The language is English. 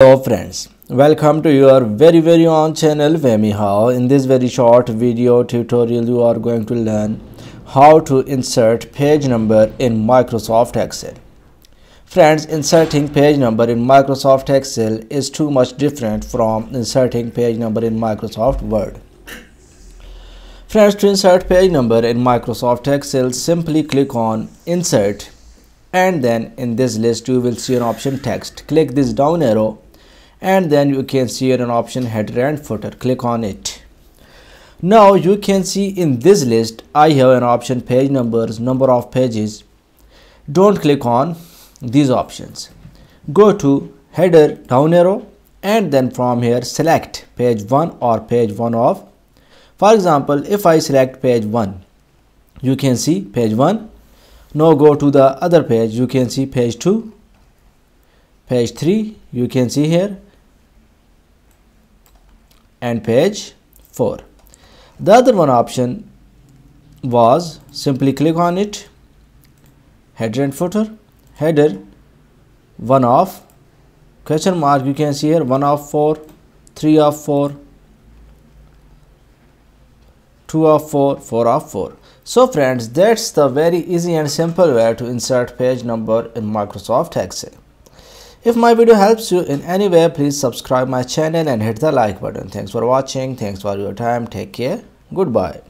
Hello friends, welcome to your very very own channel How. In this very short video tutorial you are going to learn how to insert page number in Microsoft Excel. Friends, inserting page number in Microsoft Excel is too much different from inserting page number in Microsoft Word. Friends, to insert page number in Microsoft Excel, simply click on Insert and then in this list you will see an option text. Click this down arrow and then you can see an option header and footer. Click on it. Now you can see in this list i have an option page numbers number of pages. Don't click on these options. Go to header down arrow and then from here select page 1 or page 1 of. For example if i select page 1 you can see page 1 now go to the other page. You can see page 2 page 3 you can see here and page 4 the other one option was simply click on it. Header and footer. Header one of question mark you can see here one of four three of four two of four four of four. So friends that's the very easy and simple way to insert page number in microsoft excel if my video helps you in any way, please subscribe my channel and hit the like button. Thanks for watching. Thanks for your time. Take care. Goodbye.